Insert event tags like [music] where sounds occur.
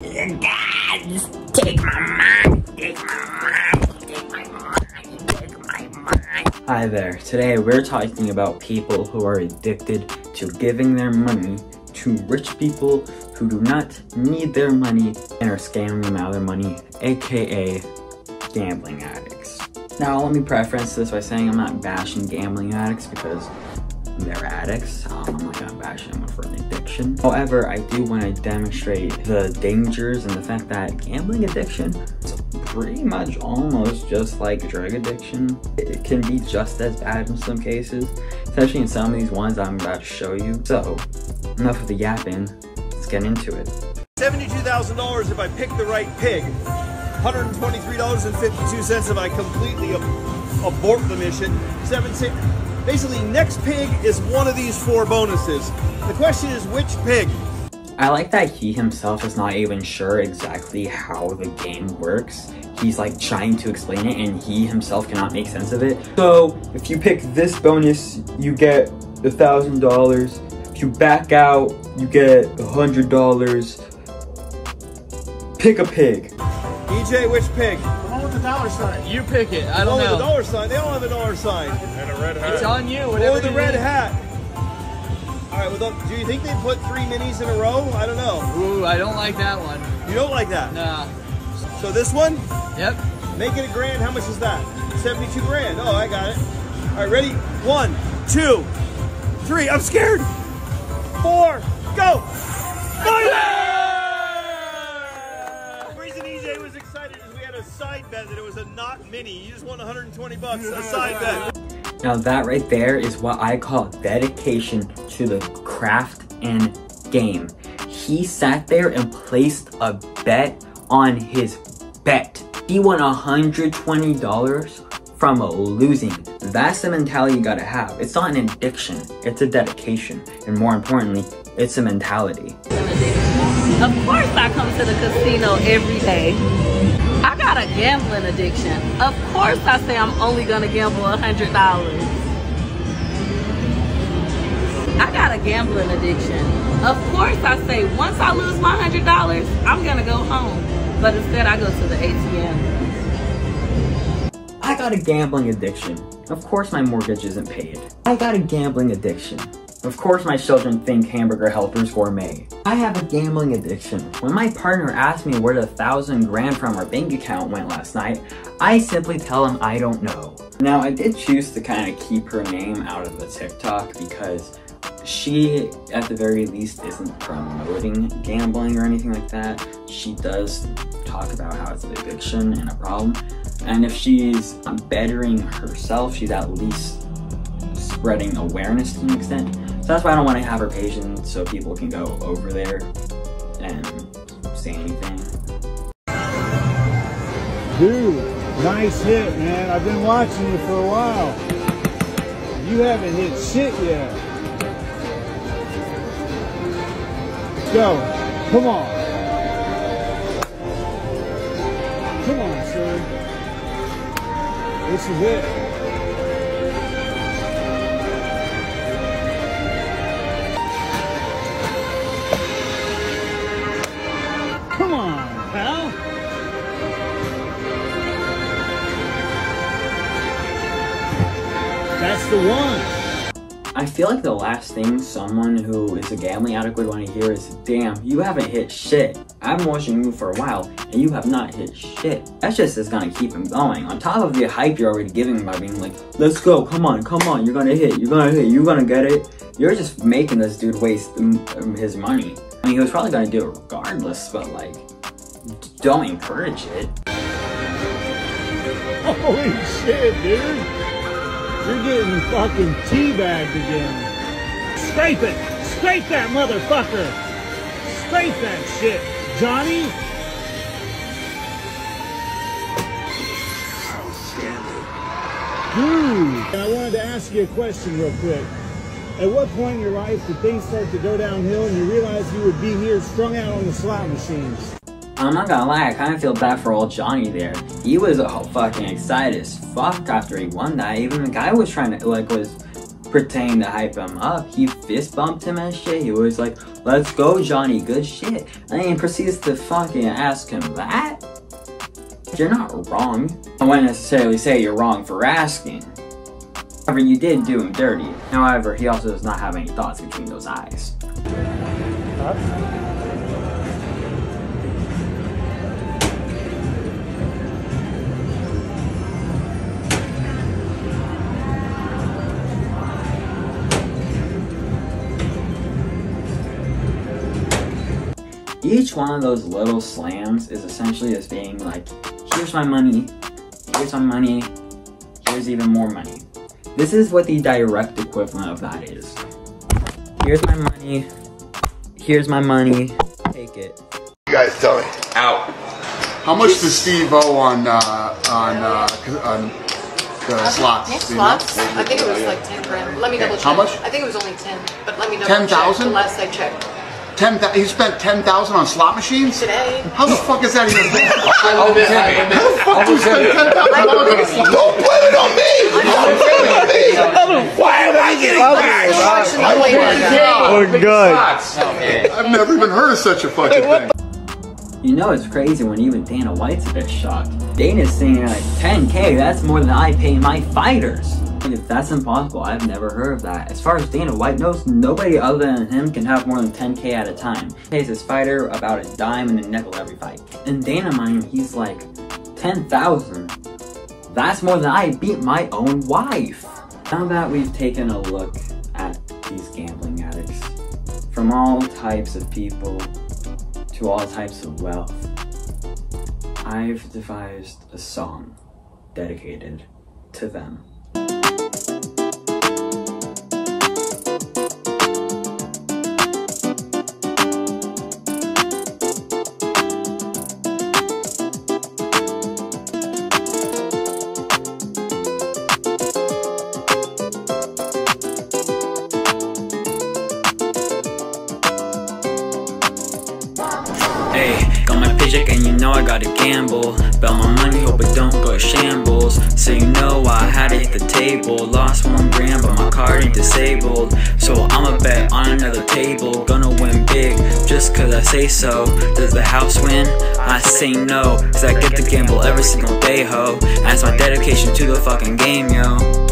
Guys, take my take my take my take my money. Hi there. Today we're talking about people who are addicted to giving their money to rich people who do not need their money and are scamming them out of their money, aka gambling addicts. Now, let me preference this by saying I'm not bashing gambling addicts because they're addicts. Um, I'm not gonna bash them for an addiction. However, I do want to demonstrate the dangers and the fact that gambling addiction is pretty much almost just like drug addiction. It can be just as bad in some cases, especially in some of these ones I'm about to show you. So, enough of the yapping, let's get into it. $72,000 if I pick the right pig. $123.52 if I completely ab- abort the mission. Seven, six. Basically, next pig is one of these four bonuses. The question is which pig? I like that he himself is not even sure exactly how the game works. He's like trying to explain it and he himself cannot make sense of it. So if you pick this bonus, you get a thousand dollars. If you back out, you get a hundred dollars. Pick a pig. EJ, which pig? The one with the dollar sign. You pick it. I don't one with the dollar sign. They all have a dollar sign. And a red hat. It's on you. Whatever Or the you red need. hat. All right, well, the- do you think they put three minis in a row? I don't know. Ooh, I don't like that one. You don't like that. Nah. So this one, Yep. make it a grand. How much is that? 72 grand. Oh, I got it. All right, ready? One, two, three. I'm scared. Four, go. Fire! Bet that it was a not mini. You just won 120 bucks. A side bet. Now that right there is what I call dedication to the craft and game. He sat there and placed a bet on his bet. He won $120 from a losing. That's the mentality you gotta have. It's not an addiction, it's a dedication. And more importantly, it's a mentality. Of course, I come to the casino every day. Gambling addiction. Of course, I say I'm only gonna gamble a hundred dollars. I got a gambling addiction. Of course, I say once I lose my hundred dollars, I'm gonna go home. But instead, I go to the ATM. I got a gambling addiction. Of course my mortgage isn't paid. I got a gambling addiction. Of course my children think hamburger helpers gourmet. I have a gambling addiction. When my partner asked me where the thousand grand from our bank account went last night, I simply tell him I don't know. Now I did choose to kind of keep her name out of the TikTok because she at the very least isn't promoting gambling or anything like that. She does talk about how it's an addiction and a problem. And if she's bettering herself, she's at least spreading awareness to an extent. So that's why I don't want to have her in so people can go over there and say anything. Dude, nice hit, man. I've been watching you for a while. You haven't hit shit yet. Go. Come on. Come on, sir. This is it. That's the one. I feel like the last thing someone who is a gambling addict would want to hear is, damn, you haven't hit shit. I've been watching you for a while, and you have not hit shit. That just is gonna keep him going. On top of the hype you're already giving by being like, let's go, come on, come on, you're gonna hit, you're gonna hit, you're gonna get it. You're just making this dude waste his money. I mean, he was probably gonna do it regardless, but like, don't encourage it. Holy shit, dude. You're getting fucking teabagged again. Scrape it. Scrape that motherfucker. Scrape that shit, Johnny. Dude. I wanted to ask you a question real quick. At what point in your life did things start to go downhill and you realized you would be here strung out on the slot machines? I'm not gonna lie, I kind of feel bad for old Johnny there. He was uh, fucking excited as fuck after he won that. Even the guy was trying to, like, was pretending to hype him up. He fist bumped him and shit. He was like, let's go, Johnny, good shit. And then he proceeds to fucking ask him that? You're not wrong. I wouldn't necessarily say you're wrong for asking. However, you did do him dirty. However, he also does not have any thoughts between those eyes. Each one of those little slams is essentially just being like, here's my money, here's my money, here's even more money. This is what the direct equivalent of that is. Here's my money, here's my money, take it. You guys tell me. Out. How much does Steve owe on uh, on uh, on the slots? Next do you know? slots, I think it was like 10 grand. Let me double check. How much? I think it was only 10, but let me double 10,000? check. The last I checked. Ten. He spent ten thousand on slot machines. Today. How the fuck is that even? [laughs] I'll admit, I admit. How the fuck do you spend ten thousand dollars on a slot? Don't blame it on me! Don't blame it on me! Why am I getting back? We're good. I've never even heard of such a fucking thing. You know it's crazy when even Dana White's a bit shocked. Dana's saying like 10k, that's more than I pay my fighters. If that's impossible, I've never heard of that. As far as Dana White knows, nobody other than him can have more than 10k at a time. He pays his fighter about a dime and a nickel every fight. In Dana mind, he's like 10,000. That's more than I beat my own wife. Now that we've taken a look at these gambling addicts, from all types of people to all types of wealth, I've devised a song dedicated to them. Know I gotta gamble. Bet my money, hope it don't go to shambles. So you know I had to hit the table. Lost one grand, but my card ain't disabled. So I'ma bet on another table. Gonna win big, just cause I say so. Does the house win? I say no, cause I get to gamble every single day, ho. That's my dedication to the fucking game, yo.